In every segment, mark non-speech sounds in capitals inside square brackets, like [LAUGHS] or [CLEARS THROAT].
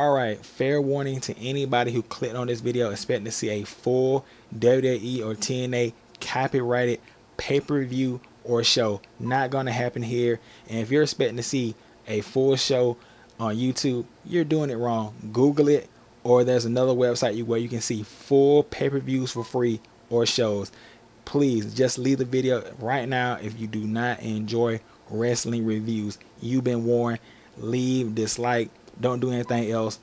All right, fair warning to anybody who clicked on this video expecting to see a full WWE or TNA copyrighted pay-per-view or show. Not going to happen here. And if you're expecting to see a full show on YouTube, you're doing it wrong. Google it or there's another website where you can see full pay-per-views for free or shows. Please just leave the video right now if you do not enjoy wrestling reviews. You've been warned. Leave, dislike, don't do anything else.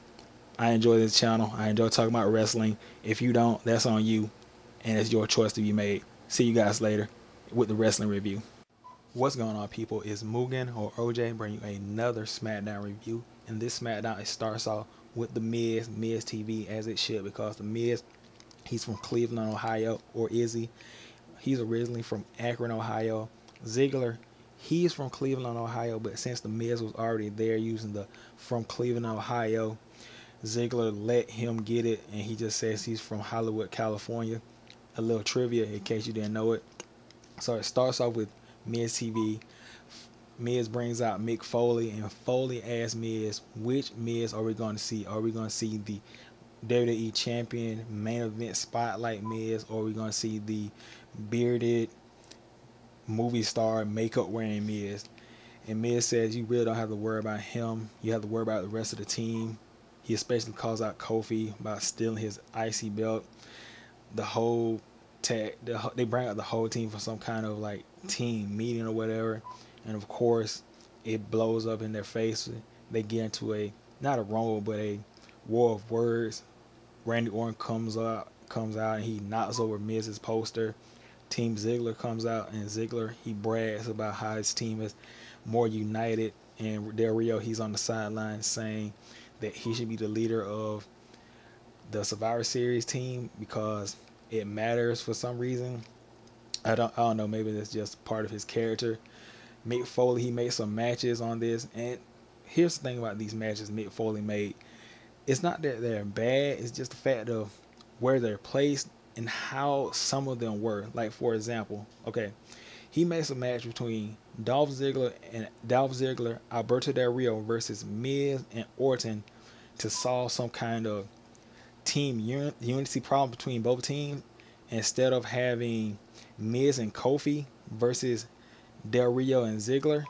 I enjoy this channel. I enjoy talking about wrestling. If you don't, that's on you. And it's your choice to be made. See you guys later with the wrestling review. What's going on, people? It's Mugen or OJ bringing you another SmackDown review. And this SmackDown, it starts off with The Miz, Miz TV, as it should, because The Miz, he's from Cleveland, Ohio, or is he? He's originally from Akron, Ohio. Ziggler, he's from Cleveland, Ohio, but since The Miz was already there using the from Cleveland, Ohio, Ziggler let him get it, and he just says he's from Hollywood, California. A little trivia in case you didn't know it. So it starts off with Miz TV. Miz brings out Mick Foley, and Foley asks Miz, which Miz are we going to see? Are we going to see the WWE Champion main event spotlight Miz, or are we going to see the bearded movie star makeup wearing Miz? And Miz says you really don't have to worry about him. You have to worry about the rest of the team. He especially calls out Kofi about stealing his IC belt. The whole tag, the, they bring out the whole team for some kind of like team meeting or whatever, and of course it blows up in their face. They get into a not a rumble but a war of words. Randy Orton comes up, comes out, and he knocks over Miz's poster. Team Ziggler comes out, and Ziggler he brags about how his team is more united. And Del Rio he's on the sideline saying that he should be the leader of the Survivor Series team because it matters for some reason. I don't I don't know, maybe that's just part of his character. Mick Foley he made some matches on this and here's the thing about these matches Mick Foley made. It's not that they're bad, it's just the fact of where they're placed and how some of them were. Like for example, okay, he makes a match between Dolph Ziggler and Dolph Ziggler, Alberto Del Rio versus Miz and Orton to solve some kind of team unity problem between both teams instead of having Miz and Kofi versus Del Rio and Ziggler.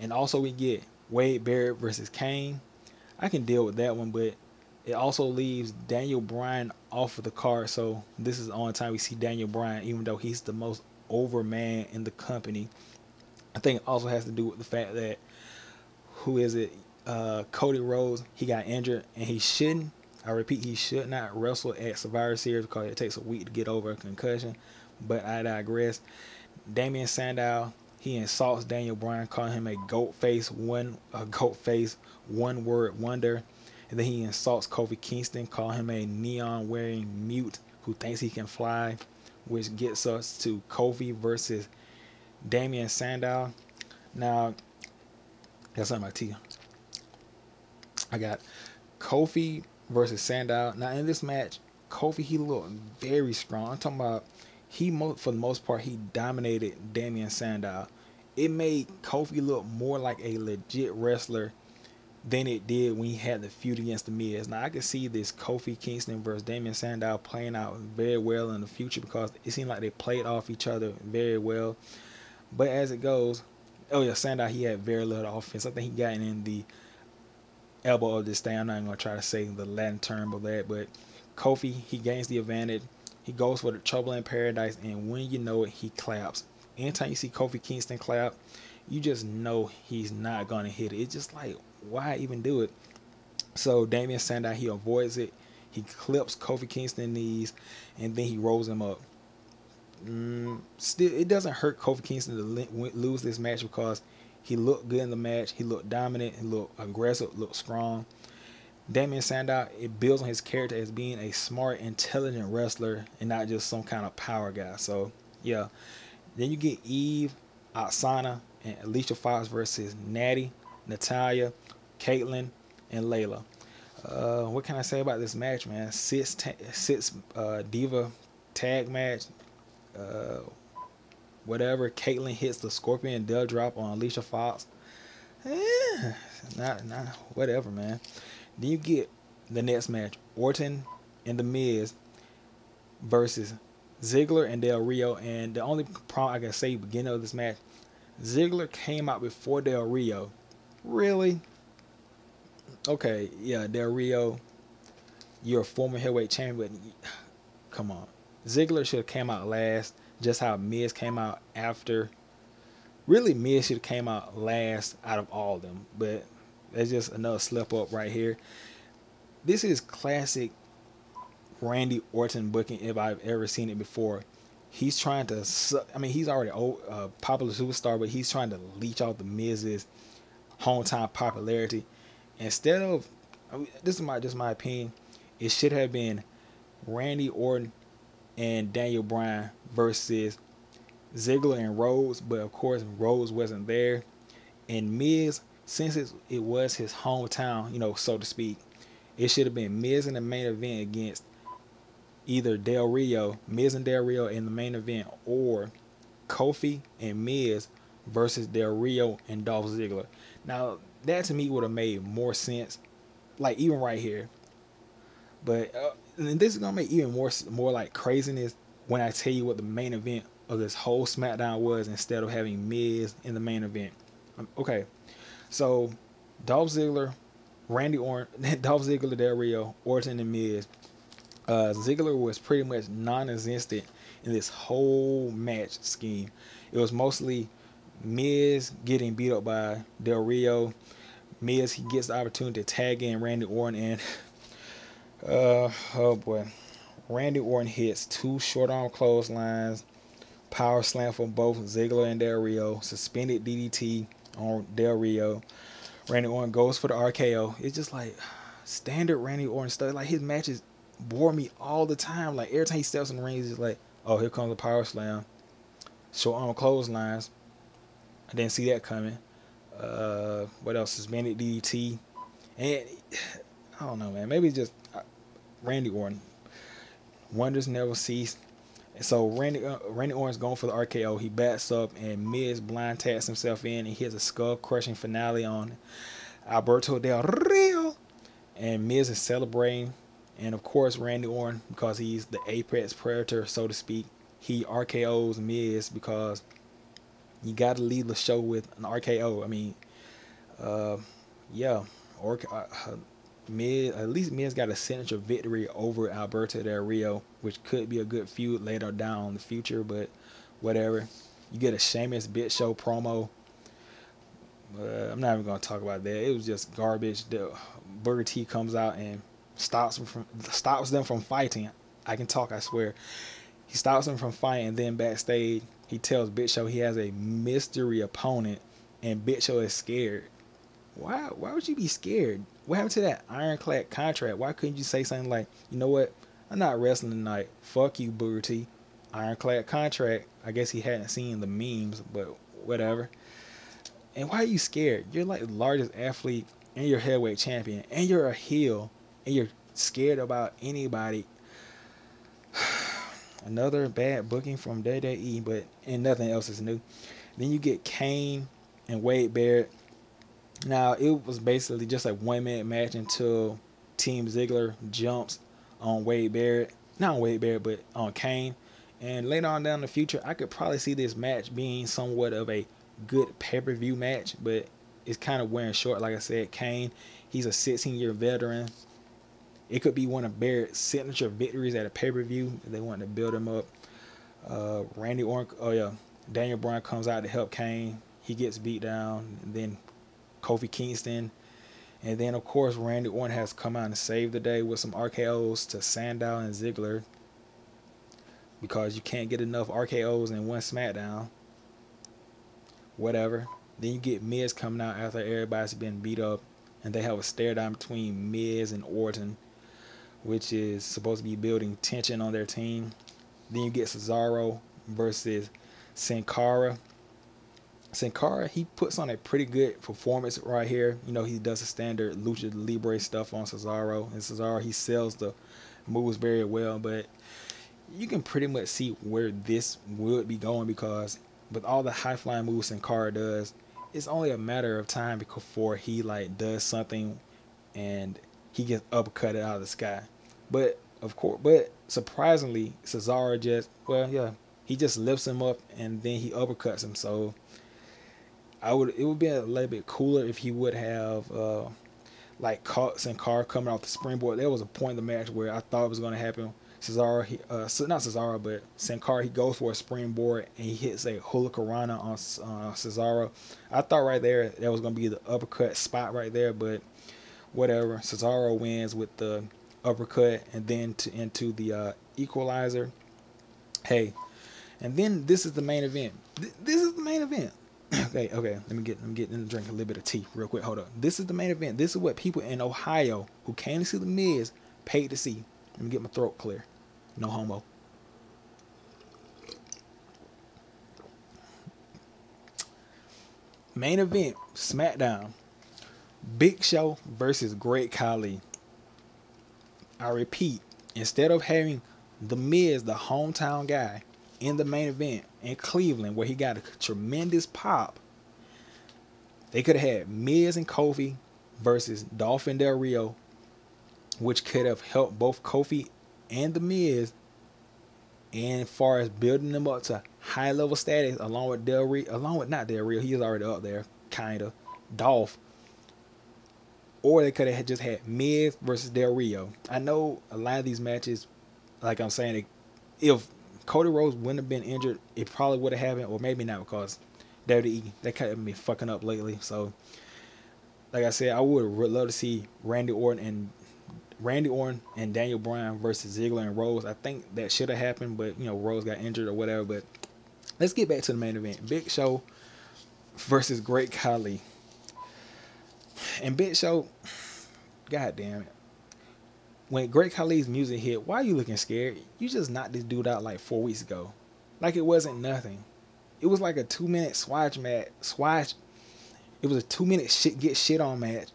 And also we get Wade Barrett versus Kane. I can deal with that one, but it also leaves Daniel Bryan off of the card. So this is the only time we see Daniel Bryan, even though he's the most over man in the company. I think it also has to do with the fact that who is it? Uh, Cody Rhodes, he got injured and he shouldn't I repeat, he should not wrestle at Survivor Series because it takes a week to get over a concussion. But I digress. Damien Sandow, he insults Daniel Bryan, calling him a goat face, one a goat face, one word wonder. And then he insults Kofi Kingston, calling him a neon wearing mute who thinks he can fly, which gets us to Kofi versus Damien Sandow. Now, that's not my tea. I got Kofi versus Sandow. Now in this match, Kofi he looked very strong. I'm talking about he for the most part he dominated Damien Sandow. It made Kofi look more like a legit wrestler than it did when he had the feud against the Miz. Now I can see this Kofi Kingston versus Damien Sandow playing out very well in the future because it seemed like they played off each other very well. But as it goes, oh yeah, Sandow he had very little offense. I think he got in the elbow of this thing. I'm not even gonna try to say the Latin term of that, but Kofi he gains the advantage. He goes for the trouble in paradise, and when you know it, he claps. Anytime you see Kofi Kingston clap, you just know he's not gonna hit it. It's just like why even do it? So Damien Sandow he avoids it. He clips Kofi Kingston knees, and then he rolls him up. Mm, still, it doesn't hurt Kofi Kingston to lose this match because he looked good in the match. He looked dominant. He looked aggressive. Looked strong. Damien Sandow, it builds on his character as being a smart, intelligent wrestler and not just some kind of power guy. So, yeah. Then you get Eve, Aksana, and Alicia Fox versus Natty, Natalya, Kaitlyn, and Layla. Uh, what can I say about this match, man? Six, six uh, diva tag match. Uh, whatever. Kaitlyn hits the Scorpion Death Drop on Alicia Fox. Eh, not, not, whatever, man. Then you get the next match, Orton and The Miz versus Ziggler and Del Rio. And the only problem I can say beginning of this match, Ziggler came out before Del Rio. Really? Okay, yeah, Del Rio, you're a former heavyweight champion. Come on, Ziggler should have came out last. Just how Miz came out after. Really, Miz should have came out last out of all of them. But that's just another slip up right here. This is classic Randy Orton booking if I've ever seen it before. He's trying to, I mean, he's already a uh, popular superstar, but he's trying to leech off the Miz's hometown popularity. Instead of, I mean, this is my just my opinion, it should have been Randy Orton and Daniel Bryan versus Ziggler and Rhodes, but of course Rhodes wasn't there. And Miz, since it, it was his hometown, you know, so to speak, it should have been Miz in the main event against either Del Rio, Miz and Del Rio in the main event, or Kofi and Miz versus Del Rio and Dolph Ziggler. Now that to me would have made more sense, like even right here. But uh, and this is gonna make even more more like craziness when I tell you what the main event of this whole SmackDown was instead of having Miz in the main event. Um, okay, so Dolph Ziggler, Randy Orton, [LAUGHS] Dolph Ziggler, Del Rio, Orton, and Miz uh, Ziggler was pretty much non-existent in this whole match scheme. It was mostly Miz getting beat up by Del Rio. Miz he gets the opportunity to tag in Randy Orton and [LAUGHS] uh oh boy. Randy Orton hits two short arm clotheslines, power slam from both Ziggler and Del Rio, suspended DDT on Del Rio. Randy Orton goes for the RKO. It's just like [SIGHS] standard Randy Orton stuff. Like his matches bore me all the time. Like every time he steps in the ring, he's like, "Oh, here comes the power slam." Short arm clotheslines. I didn't see that coming. Uh, what else? Suspended DDT, and I don't know, man. Maybe just uh, Randy Orton. Wonders never cease. And so Randy uh, Randy Orton's going for the RKO. He backs up and Miz blind taps himself in and he has a skull crushing finale on Alberto Del Rio. And Miz is celebrating and of course, Randy Orton, because he's the apex predator, so to speak, he RKO's Miz because you got to lead the show with an RKO. I mean, uh, yeah, or uh, Miz at least Miz got a signature victory over Alberto Del Rio, which could be a good feud later down the future, but whatever. You get a Sheamus Big Show promo. Uh, I'm not even gonna talk about that. It was just garbage. The T comes out and stops them from stops them from fighting. I can talk, I swear. He stops them from fighting, then backstage he tells Big Show he has a mystery opponent, and Big Show is scared. Why? Why would you be scared? What happened to that ironclad contract? Why couldn't you say something like, you know what? I'm not wrestling tonight. Fuck you, Booker T. Ironclad contract. I guess he hadn't seen the memes, but whatever. And why are you scared? You're like the largest athlete and you're heavyweight champion, and you're a heel and you're scared about anybody. Another bad booking from WWE, but and nothing else is new. Then you get Kane and Wade Barrett. Now it was basically just a one minute match until Team Ziggler jumps on Wade Barrett, not on Wade Barrett, but on Kane. And later on down the future, I could probably see this match being somewhat of a good pay per view match, but it's kind of wearing short. Like I said, Kane, he's a 16 year veteran. It could be one of Barrett's signature victories at a pay per view. They want to build him up. Uh, Randy Orton, oh yeah, Daniel Bryan comes out to help Kane. He gets beat down, and then Kofi Kingston, and then of course Randy Orton has come out and saved the day with some RKO's to Sandow and Ziggler. Because you can't get enough RKO's in one SmackDown. Whatever. Then you get Miz coming out after everybody's been beat up, and they have a stare down between Miz and Orton which is supposed to be building tension on their team. Then you get Cesaro versus Sin Cara. Sin Cara, he puts on a pretty good performance right here. You know, he does the standard Lucha Libre stuff on Cesaro. And Cesaro, he sells the moves very well. But you can pretty much see where this would be going because with all the high flying moves Sin Cara does, it's only a matter of time before he like does something and he gets uppercutted out of the sky. But of course, but surprisingly, Cesaro just well, yeah, he just lifts him up and then he uppercuts him. So I would it would be a little bit cooler if he would have uh, like caught Sin Cara coming off the springboard. There was a point in the match where I thought it was going to happen. Cesaro, he, uh, not Cesaro, but Sin Cara, he goes for a springboard and he hits a hurricanrana on uh, Cesaro. I thought right there that was going to be the uppercut spot right there, but whatever. Cesaro wins with the uppercut and then to into the uh, equalizer. Hey, and then this is the main event. Th- this is the main event. [CLEARS THROAT] okay, okay. Let me get let me get in drink a little bit of tea real quick. Hold up. This is the main event. This is what people in Ohio who came to see the Miz paid to see. Let me get my throat clear. No homo. Main event, SmackDown. Big Show versus Great Khali. I repeat, instead of having The Miz, the hometown guy, in the main event in Cleveland, where he got a tremendous pop, they could have had Miz and Kofi versus Dolphin Del Rio, which could have helped both Kofi and The Miz and far as building them up to high level status along with Del Rio, along with not Del Rio, he's already up there, kind of, Dolph or they could have just had Miz versus Del Rio. I know a lot of these matches, like I'm saying, if Cody Rhodes wouldn't have been injured, it probably would have happened, or maybe not because WWE they kind of been fucking up lately. So, like I said, I would love to see Randy Orton and Randy Orton and Daniel Bryan versus Ziggler and Rhodes. I think that should have happened, but you know Rhodes got injured or whatever. But let's get back to the main event: Big Show versus Great Khali. And bitch, so god damn it. When Great Khali's music hit, why are you looking scared? You just knocked this dude out like four weeks ago. Like it wasn't nothing. It was like a two minute swatch match. Swatch. It was a two minute shit get shit on match.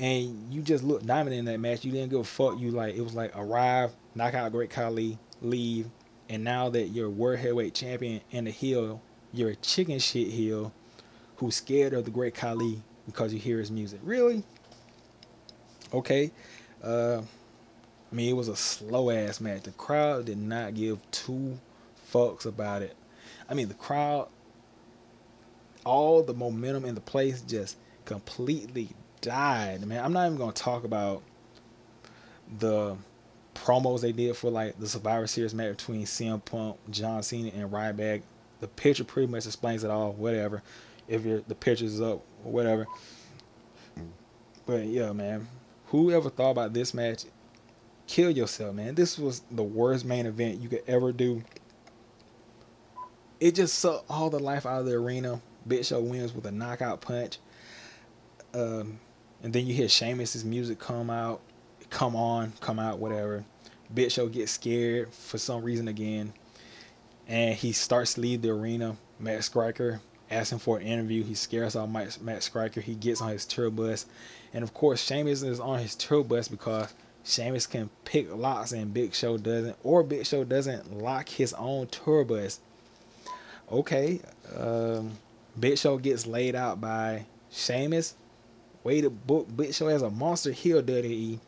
And you just looked diamond in that match. You didn't give a fuck. You like it was like arrive, knock out Great Khali, leave, and now that you're world heavyweight champion and the heel, you're a chicken shit heel who's scared of the Great Khali because you hear his music. Really? Okay. Uh, I mean, it was a slow ass match. The crowd did not give two fucks about it. I mean, the crowd, all the momentum in the place just completely died. Man, I'm not even gonna talk about the promos they did for like the Survivor Series match between CM Punk, John Cena, and Ryback. The picture pretty much explains it all. Whatever if the picture's up or whatever. But yeah, man, whoever thought about this match, kill yourself, man. This was the worst main event you could ever do. It just sucked all the life out of the arena. Big Show wins with a knockout punch. Um, and then you hear Sheamus's music come out, come on, come out, whatever. Big Show gets scared for some reason again, and he starts to leave the arena. Matt Striker asking for an interview. He scares off Matt, Matt Striker. He gets on his tour bus. And of course, Sheamus is on his tour bus because Sheamus can pick locks and Big Show doesn't, or Big Show doesn't lock his own tour bus. Okay, um, Big Show gets laid out by Sheamus. Way to book Big Show as a monster heel WWE.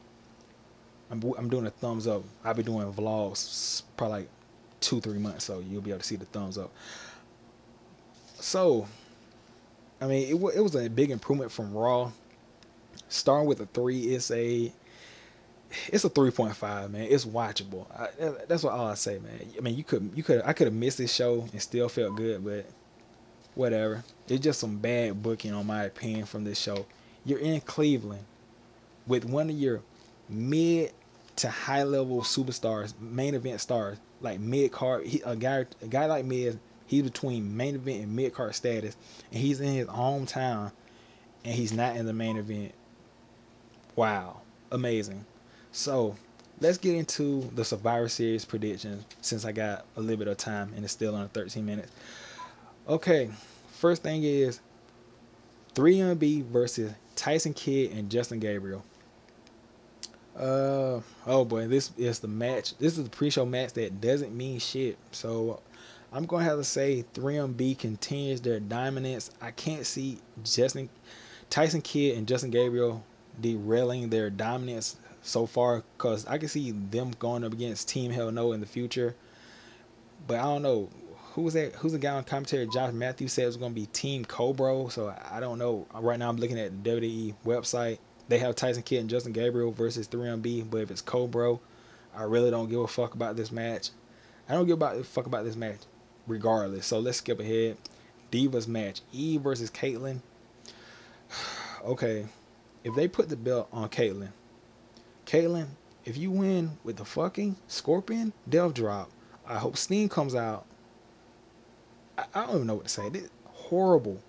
I'm, I'm doing a thumbs up. I'll be doing vlogs probably like two, three months, so you'll be able to see the thumbs up. So, I mean, it, it was a big improvement from Raw. Starting with a three, it's a it's a three point five, man. It's watchable. I, that's what all I say, man. I mean, you could you could I could have missed this show and still felt good, but whatever. It's just some bad booking, on my opinion, from this show. You're in Cleveland with one of your mid to high level superstars, main event stars, like mid card. A guy, a guy like me He's between main event and mid card status, and he's in his hometown, and he's not in the main event. Wow, amazing. So let's get into the Survivor Series predictions since I got a little bit of time and it's still under 13 minutes. Okay, first thing is 3MB versus Tyson Kidd and Justin Gabriel. Uh oh boy, this is the match. This is the pre-show match that doesn't mean shit. So I'm going to have to say 3MB continues their dominance. I can't see Justin, Tyson Kidd and Justin Gabriel derailing their dominance so far because I can see them going up against Team Hell No in the future. But I don't know who was that? Who's the guy on commentary? Josh Matthews said it was going to be Team Co-Bro. So I don't know. Right now I'm looking at the WWE website. They have Tyson Kidd and Justin Gabriel versus 3MB. But if it's Co-Bro, I really don't give a fuck about this match. I don't give a fuck about this match regardless. So let's skip ahead. Divas match. Eve versus Kaitlyn. [SIGHS] okay. If they put the belt on Kaitlyn, Kaitlyn, if you win with the fucking Scorpion Death Drop, I hope Steam comes out. I, I don't even know what to say. This horrible.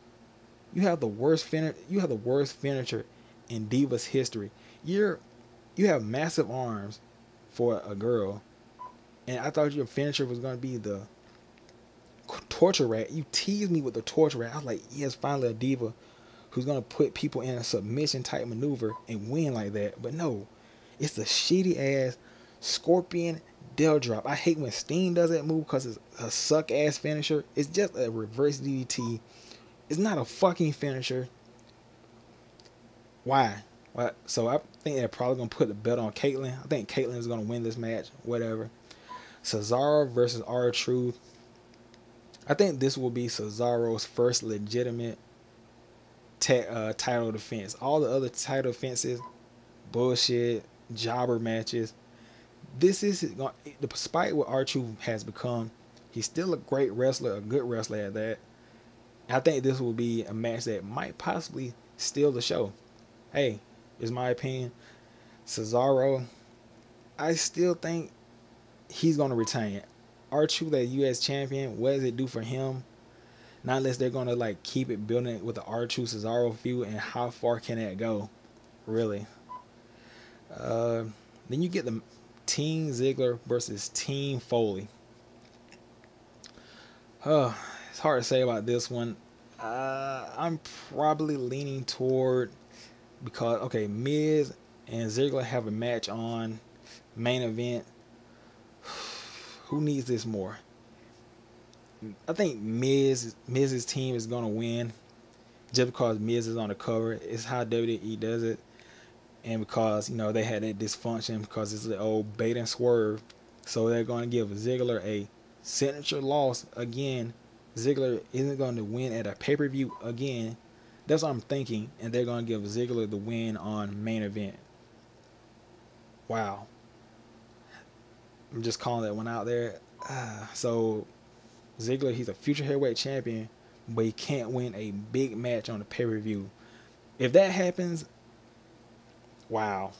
You have the worst fin. You have the worst finisher in Divas history. You're you have massive arms for a girl, and I thought your finisher was gonna be the torture rack. You teased me with the torture rack. I was like, yes, finally a diva who's gonna put people in a submission type maneuver and win like that. But no, it's a shitty ass scorpion death drop. I hate when Sting does that move because it's a suck ass finisher. It's just a reverse DDT. It's not a fucking finisher. Why? What? So I think they're probably gonna put the belt on Kaitlyn. I think Kaitlyn is gonna win this match. Whatever. Cesaro versus R-Truth. I think this will be Cesaro's first legitimate uh, title defense. All the other title defenses, bullshit, jobber matches. This is despite what R-Truth has become, he's still a great wrestler, a good wrestler at that. I think this will be a match that might possibly steal the show. Hey, is my opinion. Cesaro, I still think he's gonna retain. R-Truth that U.S. champion, what does it do for him? Not unless they're gonna like keep it building with the R-Truth Cesaro feud, and how far can that go? Really. Uh, then you get the Team Ziggler versus Team Foley. Uh, it's hard to say about this one. Uh, I'm probably leaning toward because okay, Miz and Ziggler have a match on main event. Who needs this more? I think Miz Miz's team is gonna win just because Miz is on the cover. It's how WWE does it and because you know they had that dysfunction because it's the old bait and swerve, so they're going to give Ziggler a signature loss again. Ziggler isn't going to win at a pay per view again. That's what I'm thinking, and they're going to give Ziggler the win on main event. Wow. I'm just calling that one out there. Uh, so Ziggler, he's a future heavyweight champion, but he can't win a big match on the pay per view. If that happens, Wow.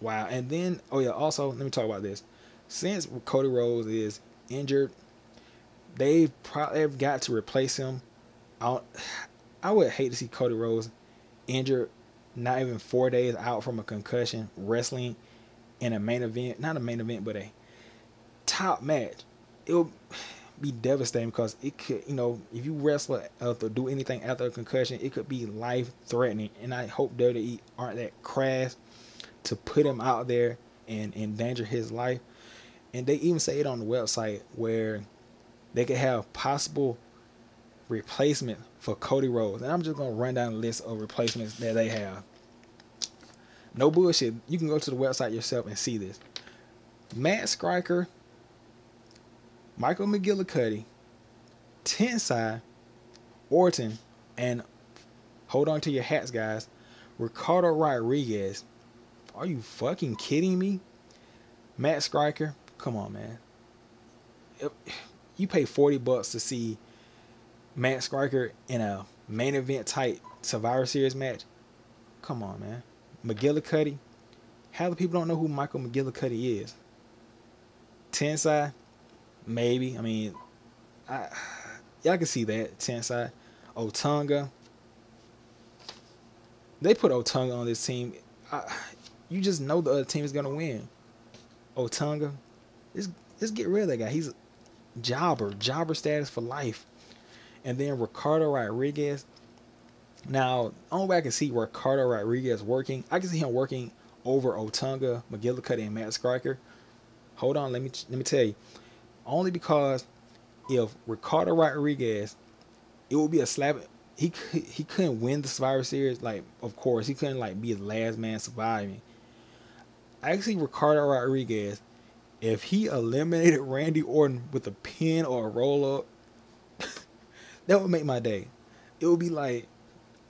Wow. And then, oh yeah, also, let me talk about this. Since Cody Rhodes is injured, they've probably got to replace him. I, I would hate to see Cody Rhodes injured, not even four days out from a concussion, wrestling in a main event, not a main event, but a top match. It will be devastating because it could, you know, if you wrestle or do anything after a concussion, it could be life threatening. And I hope WWE aren't that crass to put him out there and endanger his life. And they even say it on the website where they could have possible replacement for Cody Rhodes. And I'm just gonna run down the list of replacements that they have. No bullshit. You can go to the website yourself and see this. Matt Striker, Michael McGillicutty, Tensai, Orton, and hold on to your hats, guys. Ricardo Rodriguez are you fucking kidding me? Matt Striker, come on, man. You pay 40 bucks to see Matt Striker in a main event type Survivor Series match. Come on, man. McGillicutty. How the people don't know who Michael McGillicutty is. Tensai, maybe. I mean, I y'all can see that. Tensai. Otunga. They put Otunga on this team. I, you just know the other team is gonna win. Otunga, just just get rid of that guy. He's a jobber, jobber status for life. And then Ricardo Rodriguez. Now, only way I can see Ricardo Rodriguez working, I can see him working over Otunga, McGillicutty, and Matt Striker. Hold on, let me let me tell you. Only because if Ricardo Rodriguez, it would be a slap he he couldn't win the Survivor Series. Like, of course, he couldn't like be the last man surviving. Actually, Ricardo Rodriguez, if he eliminated Randy Orton with a pin or a roll up, [LAUGHS] that would make my day. It would be like,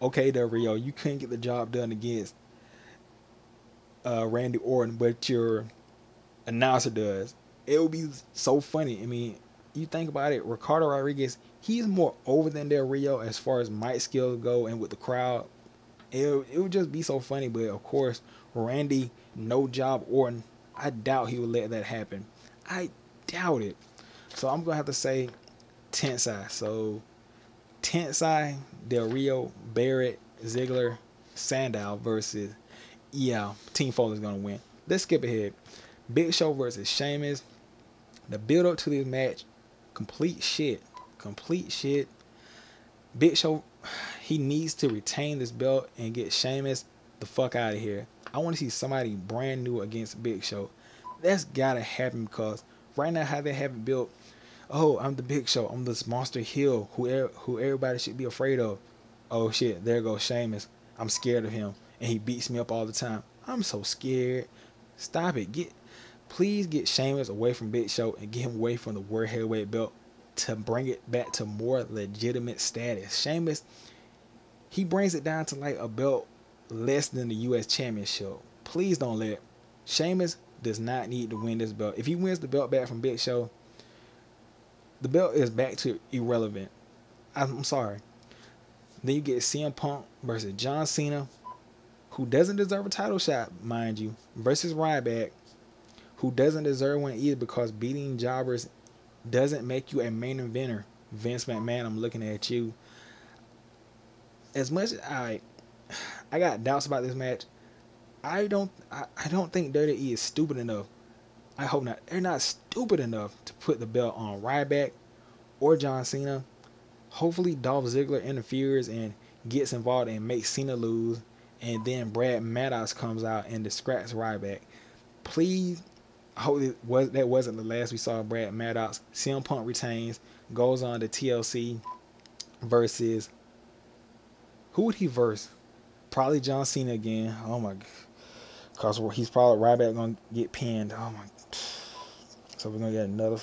okay, Del Rio, you couldn't get the job done against uh, Randy Orton, but your announcer does. It would be so funny. I mean, you think about it, Ricardo Rodriguez, he's more over than Del Rio as far as mic skills go and with the crowd. It, it would just be so funny. But of course, Randy, no job Orton, I doubt he would let that happen. I doubt it. So I'm gonna have to say Tensai. So Tensai, Del Rio, Barrett, Ziggler, Sandow versus yeah, Team Foley is gonna win. Let's skip ahead. Big Show versus Sheamus. The build up to this match, complete shit. Complete shit. Big Show, [SIGHS] he needs to retain this belt and get Sheamus the fuck out of here. I want to see somebody brand new against Big Show. That's gotta happen because right now how they have it built. Oh, I'm the Big Show. I'm this monster heel who who everybody should be afraid of. Oh shit, there goes Sheamus. I'm scared of him and he beats me up all the time. I'm so scared. Stop it. Get please get Sheamus away from Big Show and get him away from the World Heavyweight Belt to bring it back to more legitimate status. Sheamus, he brings it down to like a belt less than the U.S. Championship. Please don't let Sheamus does not need to win this belt. If he wins the belt back from Big Show, the belt is back to irrelevant. I'm sorry. Then you get CM Punk versus John Cena who doesn't deserve a title shot, mind you, versus Ryback, who doesn't deserve one either because beating jobbers doesn't make you a main eventer. Vince McMahon, I'm looking at you. As much as I, I got doubts about this match. I don't, I, I don't think WWE is stupid enough. I hope not. They're not stupid enough to put the belt on Ryback or John Cena. Hopefully, Dolph Ziggler interferes and gets involved and makes Cena lose and then Brad Maddox comes out and distracts Ryback. Please, I hope it was, that wasn't the last we saw Brad Maddox. CM Punk retains, goes on to TLC versus who would he verse? Probably John Cena again. Oh my, cause he's probably Ryback gonna get pinned. Oh my, so we're gonna get another.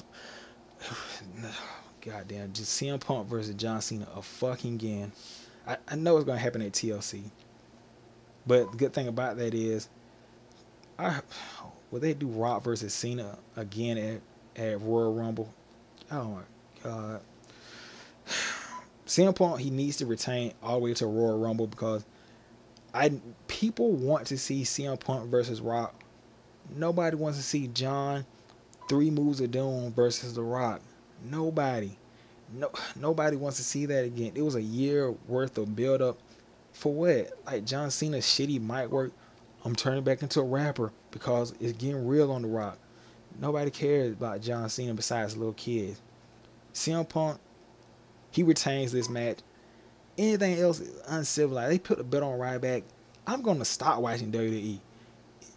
[SIGHS] Goddamn, just CM Punk versus John Cena a fucking again. I, I know it's gonna happen at TLC. But the good thing about that is, I will they do Rock versus Cena again at at Royal Rumble? Oh my god. [SIGHS] CM Punk he needs to retain all the way to Royal Rumble because I people want to see CM Punk versus Rock. Nobody wants to see John three moves of doom versus The Rock. Nobody. No nobody wants to see that again. It was a year worth of build up for what? Like John Cena's shitty mic work. I'm turning back into a rapper because it's getting real on the rock. Nobody cares about John Cena besides little kids. CM Punk, he retains this match. Anything else is uncivilized. They put a bet on Ryback. I'm gonna stop watching WWE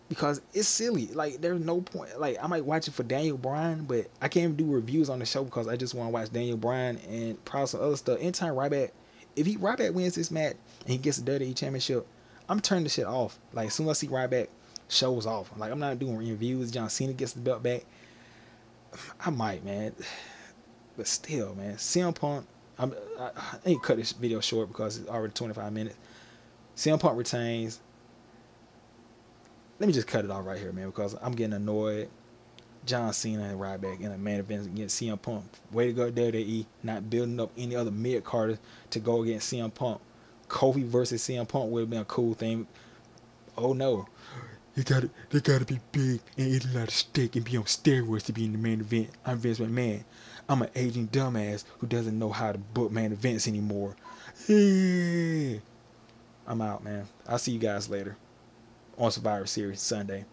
because it's silly. Like there's no point. Like I might watch it for Daniel Bryan, but I can't even do reviews on the show because I just want to watch Daniel Bryan and probably some other stuff. Anytime Ryback if he Ryback wins this match and he gets the WWE Championship, I'm turning the shit off. Like as soon as I see Ryback shows off, like I'm not doing reviews. John Cena gets the belt back. I might, man, but still, man, CM Punk. I'm, I, I ain't cut this video short because it's already 25 minutes. CM Punk retains. Let me just cut it off right here, man, because I'm getting annoyed. John Cena and Ryback in a main event against CM Punk. Way to go WWE, not building up any other mid carders to go against CM Punk. Kofi versus CM Punk would have been a cool thing. Oh no. You gotta they gotta be big and eat a lot of steak and be on steroids to be in the main event. I'm Vince McMahon. I'm an aging dumbass who doesn't know how to book main events anymore. I'm out, man. I'll see you guys later on Survivor Series Sunday.